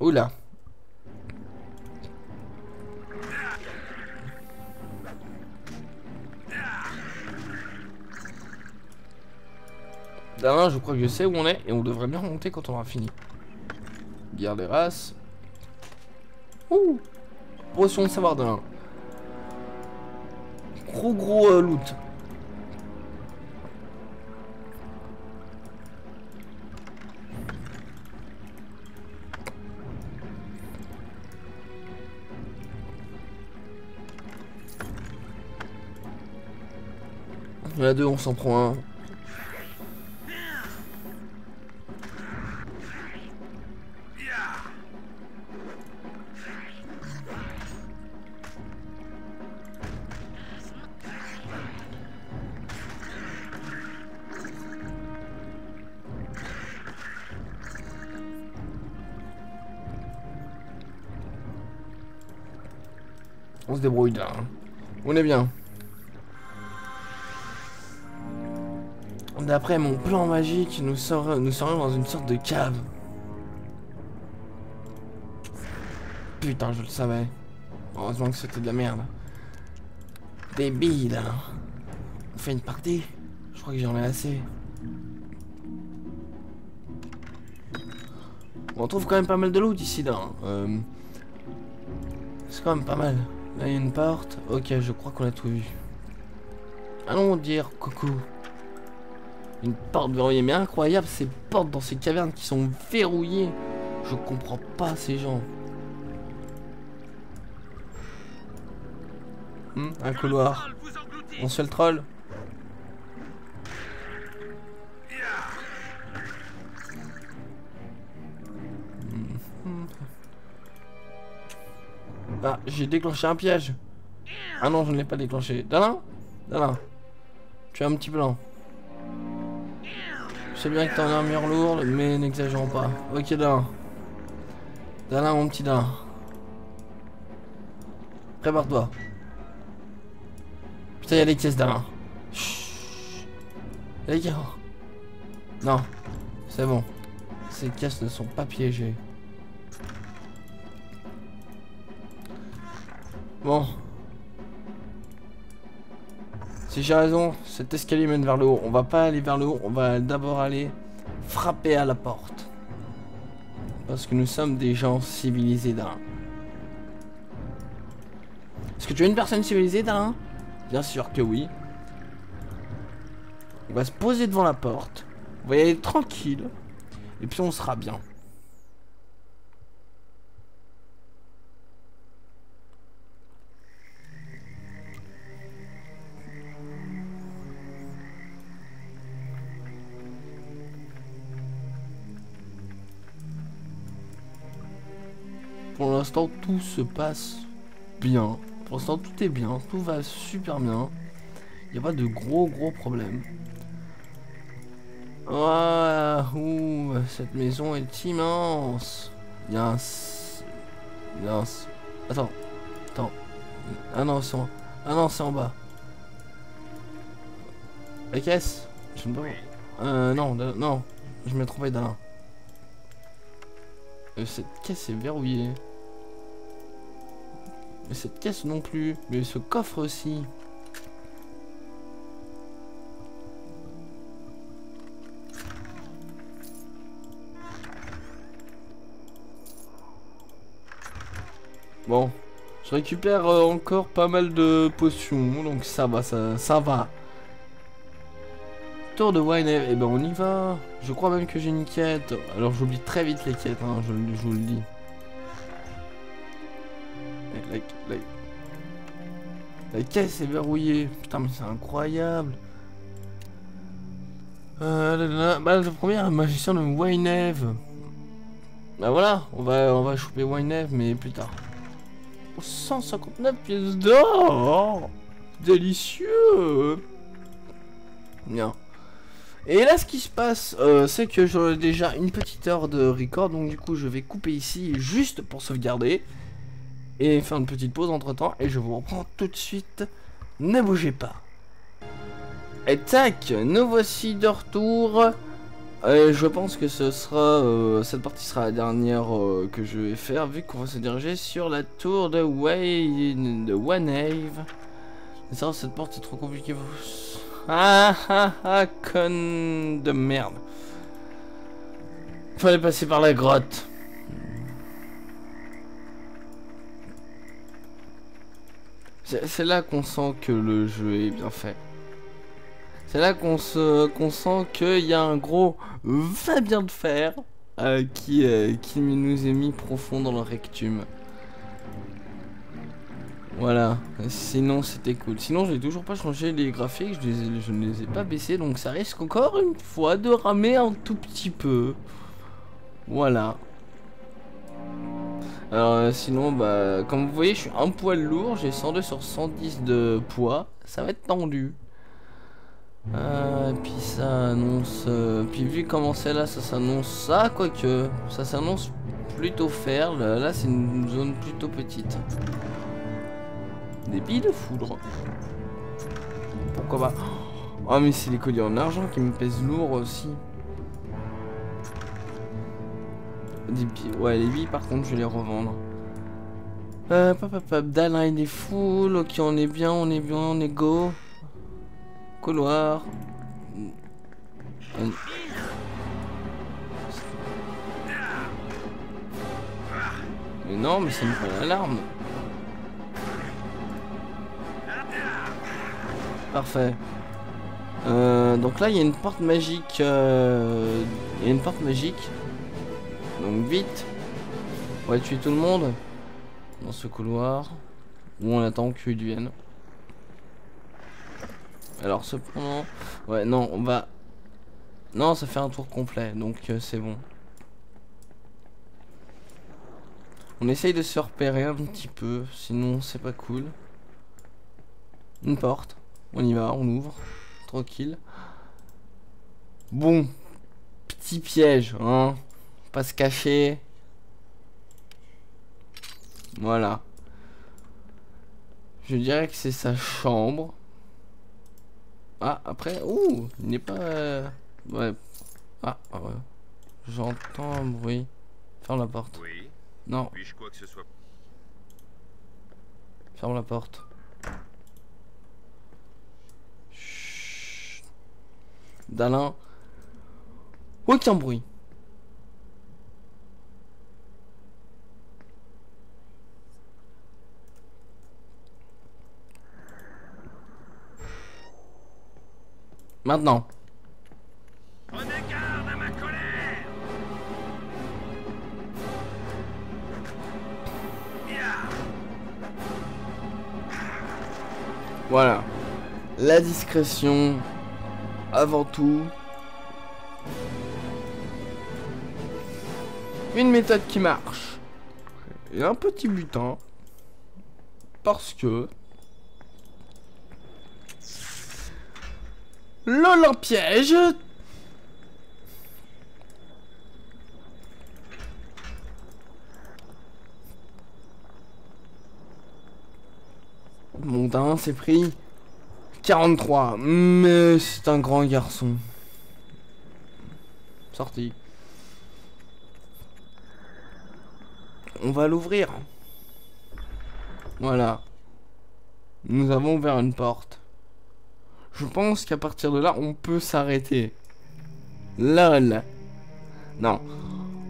Oula. D'un, je crois que je sais où on est et on devrait bien remonter quand on aura fini. Guerre des races. Ouh Potion de savoir d'un. Gros gros euh, loot. Il y en a deux, on s'en prend un. On se débrouille là. hein. On est bien. D'après mon plan magique, nous, sor- nous serions dans une sorte de cave. Putain, je le savais. Heureusement que c'était de la merde. Débile. hein. On fait une partie Je crois que j'en ai assez. On trouve quand même pas mal de loot ici, hein. Euh, C'est quand même pas mal. Là, il y a une porte. Ok, je crois qu'on a tout vu. Allons dire coucou. Une porte verrouillée, mais incroyable ces portes dans ces cavernes qui sont verrouillées. Je comprends pas ces gens. Hmm, un couloir. On se fait le troll. Mhm. Ah, j'ai déclenché un piège. Ah non, je ne l'ai pas déclenché. Dalin? Dalin. Tu as un petit plan. Je sais bien que t'as une armure lourde, mais n'exagérons pas. Ok, Dalin. Dalin, mon petit Dalin. Prépare-toi. Putain, y'a les caisses. Chut. Y'a les caisses. Non, c'est bon. Ces caisses ne sont pas piégées. Bon. Si j'ai raison, cet escalier mène vers le haut. On va pas aller vers le haut, on va d'abord aller frapper à la porte. Parce que nous sommes des gens civilisés d'Alain. Est-ce que tu es une personne civilisée d'Alain Bien sûr que oui. On va se poser devant la porte. On va y aller tranquille. Et puis on sera bien. L'instant, tout se passe bien. Pour l'instant, tout est bien. Tout va super bien. Il n'y a pas de gros, gros problèmes. Cette maison est immense. Il y a un... Il y a un... Attends. Attends. Ah non, c'est en... Ah non, c'est en bas. La caisse Je ne pas. Euh, non, non. Je m'ai trompé d'Alain. Euh, cette caisse est verrouillée. Mais cette caisse non plus. Mais ce coffre aussi. Bon. Je récupère euh, encore pas mal de potions. Donc ça va, ça, va. Tour de Wine, eh ben on y va. Je crois même que j'ai une quête. Alors j'oublie très vite les quêtes, hein, je vous le dis. La, la- la caisse est verrouillée. Putain, mais c'est incroyable. Euh, là. bah, le premier, magicien de Wyneve. Bah voilà, on va, on va choper Wyneve, mais plus tard. Oh, 159 pièces d'or Délicieux Bien. Et là, ce qui se passe, euh, c'est que j'aurai déjà une petite heure de record, donc du coup, je vais couper ici juste pour sauvegarder et faire une petite pause entre temps, et je vous reprends tout de suite. Ne bougez pas. Et tac, nous voici de retour Euh, je pense que ce sera euh, cette partie sera la dernière euh, que je vais faire vu qu'on va se diriger sur la tour de Wayne de Wanave. Ça, cette porte est trop compliquée. Ah ah ah con de merde. Fallait passer par la grotte. C'est là qu'on sent que le jeu est bien fait. C'est là qu'on se sent qu'il y a un gros va bien de fer euh, qui, euh, qui nous est mis profond dans le rectum. Voilà, sinon c'était cool. Sinon j'ai toujours pas changé les graphiques, je, je ne les ai pas baissés, donc ça risque encore une fois de ramer un tout petit peu. Voilà. Alors euh, sinon, bah, comme vous voyez, je suis un poil lourd, j'ai 102 sur 110 de poids, ça va être tendu. Euh, puis ça annonce... Euh, puis vu comment c'est là, ça s'annonce ça, quoique, ça s'annonce plutôt faire. Là, c'est une zone plutôt petite. Des billes de foudre. Pourquoi pas? Oh mais c'est les colliers en argent qui me pèsent lourd aussi. Ouais, les billes par contre, je vais les revendre. Euh. Dalin, il est full. Ok, on est bien, on est bien, on est go. Couloir. Mais non, mais c'est une pas l'alarme. Parfait. Euh, donc là, il y a une porte magique. Euh, il y a une porte magique. Donc vite. On va tuer tout le monde. Dans ce couloir. Où on attend qu'il vienne. Alors cependant... Ouais, non, on va... Non, ça fait un tour complet, donc euh, c'est bon. On essaye de se repérer un petit peu, sinon c'est pas cool. Une porte. On y va, on ouvre. Tranquille. Bon. Petit piège, hein. Pas se cacher. Voilà. Je dirais que c'est sa chambre. Ah, après, ouh, il n'est pas... Euh, ouais. Ah, ouais. J'entends un bruit. Ferme la porte. Oui. Non. Puis-je quoi que ce soit? Ferme la porte. Chut. Dalin. Aucun bruit. Maintenant. Voilà. La discrétion avant tout. Une méthode qui marche. Et un petit butin. Parce que L'Olympiège Mon c'est pris 43, mais c'est un grand garçon. Sorti. On va l'ouvrir. Voilà. Nous avons ouvert une porte. Je pense qu'à partir de là, on peut s'arrêter. LOL. Non.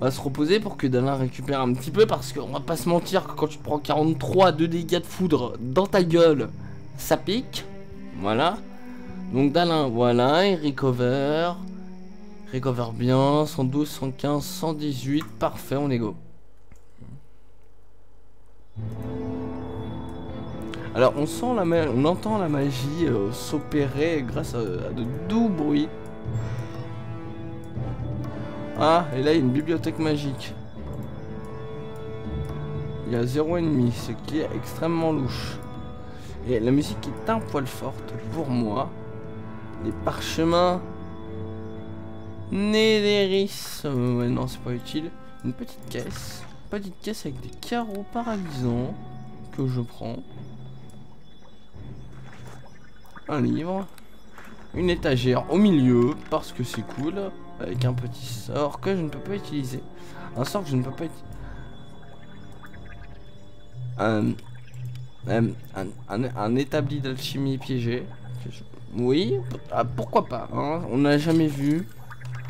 On va se reposer pour que Dalin récupère un petit peu parce qu'on va pas se mentir que quand tu prends 43 de dégâts de foudre dans ta gueule, ça pique. Voilà. Donc Dalin, voilà, il recover. Recover bien, 112, 115, 118, parfait, on est go. Alors on sent la on entend la magie euh, s'opérer grâce à, de doux bruits. Ah, et là il y a une bibliothèque magique. Il y a zéro ennemi, ce qui est extrêmement louche. Et la musique est un poil forte pour moi. Les parchemins. Néléris. Euh, ouais, non, c'est pas utile. Une petite caisse. petite caisse avec des carreaux paralysants que je prends un livre, une étagère au milieu parce que c'est cool. avec un petit sort que je ne peux pas utiliser. Un sort que je ne peux pas utiliser. Un, établi d'alchimie piégé. Oui, ah, pourquoi pas. hein. On n'a jamais vu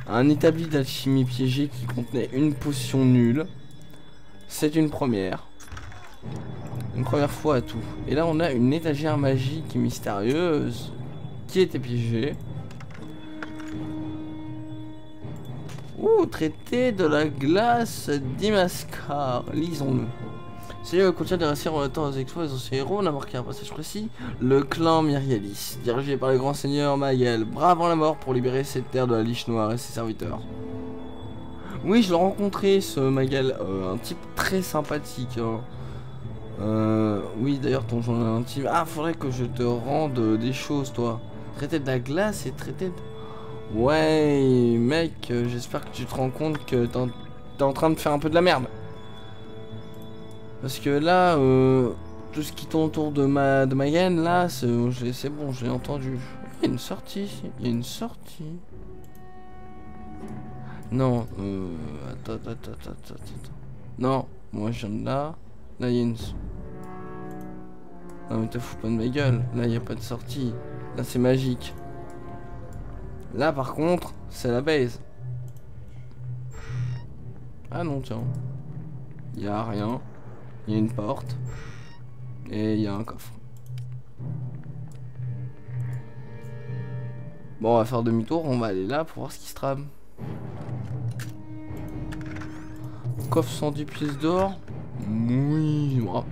un établi d'alchimie piégé qui contenait une potion nulle. C'est une première. Une première fois à tout. Et là, on a une étagère magique mystérieuse qui était piégée. Ouh, traité de la glace d'Imascar. Lisons-le. Ce livre contient des récits relatant aux exploits anciens héros. On a marqué un passage précis. Le clan Myrialis, dirigé par le grand seigneur Maël, bravant la mort pour libérer cette terre de la liche noire et ses serviteurs. Oui, je l'ai rencontré, ce Magal. euh, un type très sympathique. hein. Euh, oui, d'ailleurs, ton journal intime. Ah, faudrait que je te rende euh, des choses, toi. Traiter de la glace et traiter de... Ouais, mec, euh, j'espère que tu te rends compte que t'es en- train de faire un peu de la merde. Parce que là, euh, tout ce qui autour de ma, de ma gaine, là, c'est bon, j'ai entendu. Il y a une sortie, il y a une sortie. Non, euh, attends, attends, attends, attends, attends. Non, moi je viens de là. Là, il y a une... Non mais te fous pas de ma gueule, là il a pas de sortie. Là c'est magique. Là par contre, c'est la base. Ah non tiens. Il a rien. Il y a une porte. Et il y a un coffre. Bon on va faire demi-tour, on va aller là pour voir ce qui se trame. Coffre 110 pièces d'or. Oui, moi.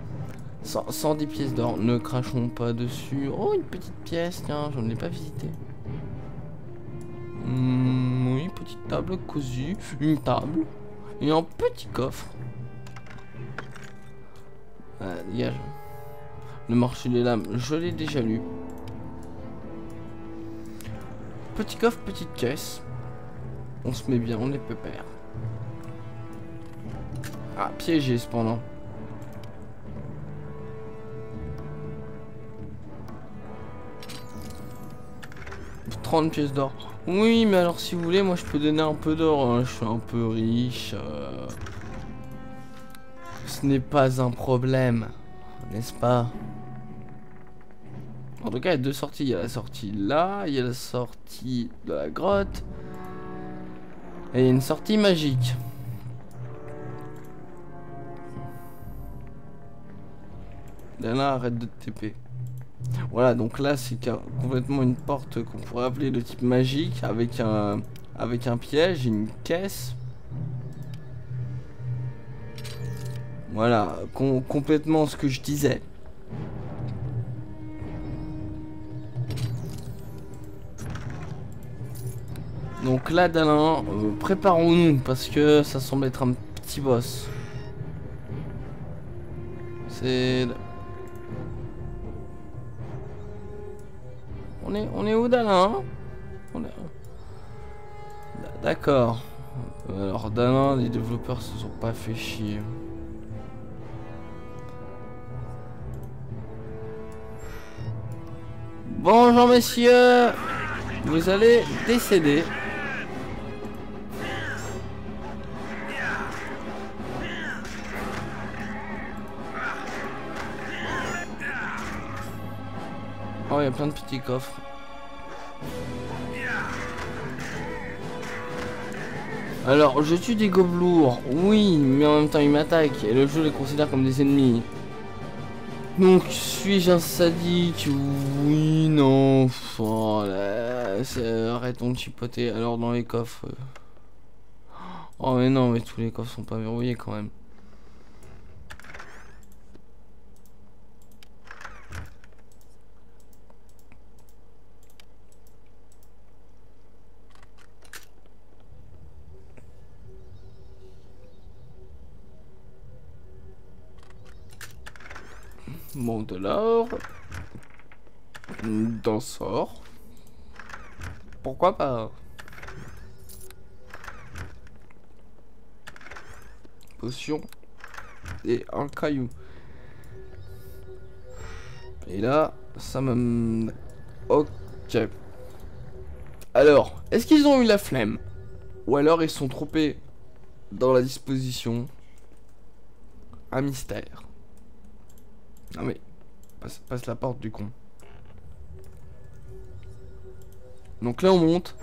100 110 pièces d'or, ne crachons pas dessus. Oh, une petite pièce, tiens, je ne l'ai pas visitée. Hmm, oui, petite table cousue, une table et un petit coffre. Ah. Le marché des lames, je l'ai déjà lu. Petit coffre, petite caisse. On se met bien, on est pépère. Ah, piégé cependant. « 30 pièces d'or. Oui, mais alors si vous voulez, moi je peux donner un peu d'or. hein, Je suis un peu riche. euh. Ce n'est pas un problème. N'est-ce pas? En tout cas, il y a deux sorties. Il y a la sortie là, il y a la sortie de la grotte. Et il y a une sortie magique. Dana, arrête de TP. Voilà, donc là c'est complètement une porte qu'on pourrait appeler de type magique avec un avec un piège, une caisse. Voilà, com- complètement ce que je disais. Donc là, Dalin, euh, préparons-nous parce que ça semble être un petit boss. C'est. On est, on est où Dalin. D- D'accord. Alors Dalin, les développeurs se sont pas fait chier. Bonjour messieurs Vous allez décéder. Il y a plein de petits coffres. Alors, je tue des gobelours, oui, mais en même temps ils m'attaquent et le jeu les considère comme des ennemis. Donc, suis-je un sadique? Oui, non. Oh arrêtons de chipoter. Alors, dans les coffres. Oh, mais non, mais tous les coffres sont pas verrouillés quand même. De l'or. D'un sort. Pourquoi pas? Potion. Et un caillou. Et là, ça me... Ok. Alors, est-ce qu'ils ont eu la flemme? Ou alors ils sont trompés dans la disposition? Un mystère. Non mais, passe, la porte du con. Donc là on monte.